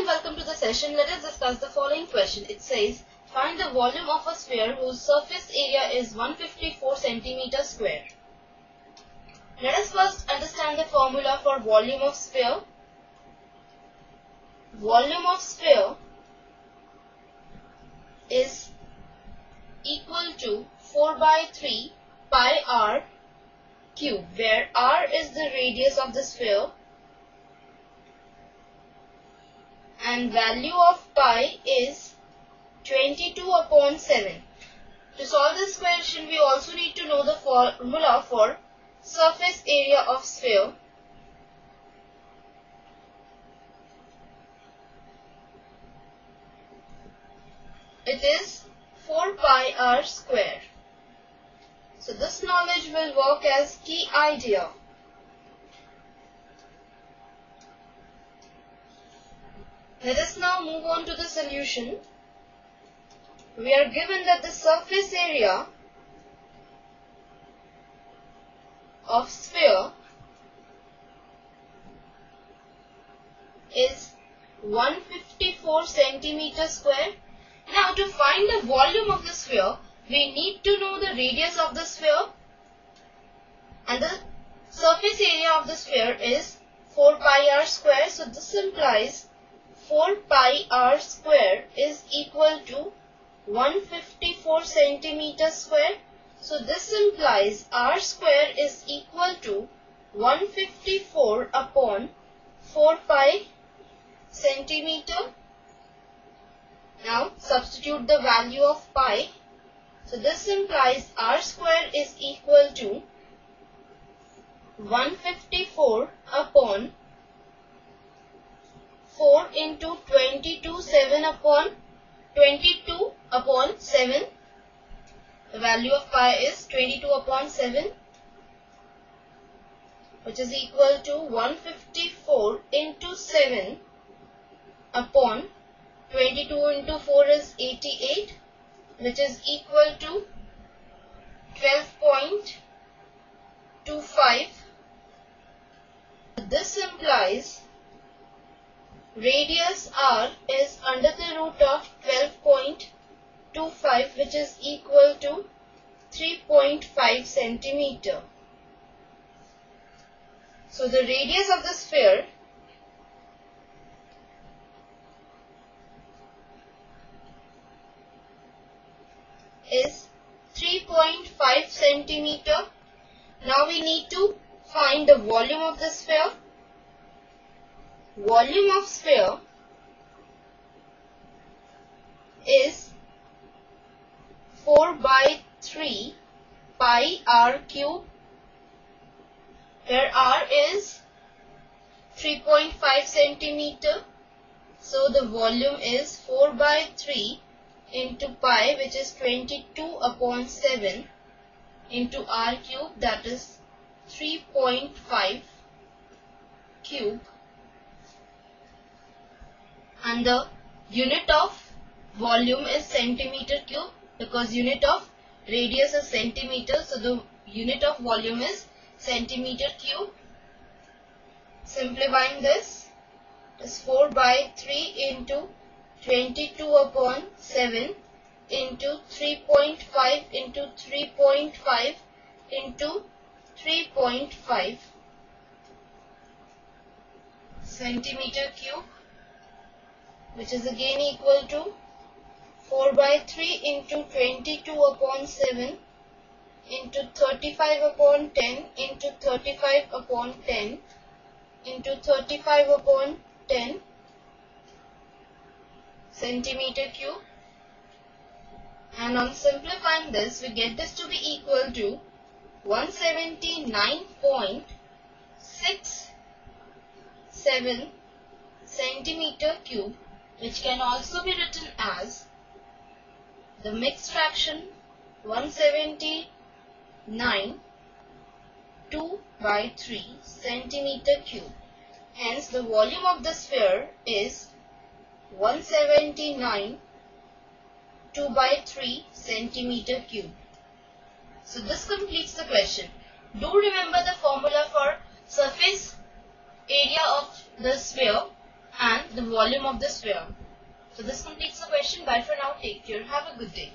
and welcome to the session. Let us discuss the following question. It says, find the volume of a sphere whose surface area is 154 centimeter square. Let us first understand the formula for volume of sphere. Volume of sphere is equal to 4 by 3 pi r cube where r is the radius of the sphere and value of pi is 22 upon 7. To solve this question, we also need to know the formula for surface area of sphere. It is 4 pi r square. So this knowledge will work as key idea Let us now move on to the solution. We are given that the surface area of sphere is 154 centimeter square. Now to find the volume of the sphere, we need to know the radius of the sphere and the surface area of the sphere is 4 pi r square. So this implies 4 pi r square is equal to 154 centimeter square. So this implies r square is equal to 154 upon 4 pi centimeter. Now substitute the value of pi. So this implies r square is equal to 154 upon 4 into 22 7 upon 22 upon 7 the value of pi is 22 upon 7 which is equal to 154 into 7 upon 22 into 4 is 88 which is equal to 12.25 this implies Radius r is under the root of 12.25 which is equal to 3.5 centimeter. So the radius of the sphere is 3.5 centimeter. Now we need to find the volume of the sphere volume of sphere is 4 by 3 pi r cube. Where r is 3.5 centimeter. So the volume is 4 by 3 into pi which is 22 upon 7 into r cube. That is 3.5 cube and the unit of volume is centimeter cube because unit of radius is centimeter so the unit of volume is centimeter cube. Simplifying this is 4 by 3 into 22 upon 7 into 3.5 into 3.5 into 3.5 centimeter cube which is again equal to 4 by 3 into 22 upon 7 into 35 upon 10 into 35 upon 10 into 35 upon 10 centimeter cube. And on simplifying this we get this to be equal to 179.67 centimeter cube which can also be written as the mixed fraction 179 2 by 3 centimeter cube. Hence the volume of the sphere is 179 2 by 3 centimeter cube. So this completes the question. Do remember the formula for surface area of the sphere the volume of the sphere. So this completes the question. Bye for now. Take care. Have a good day.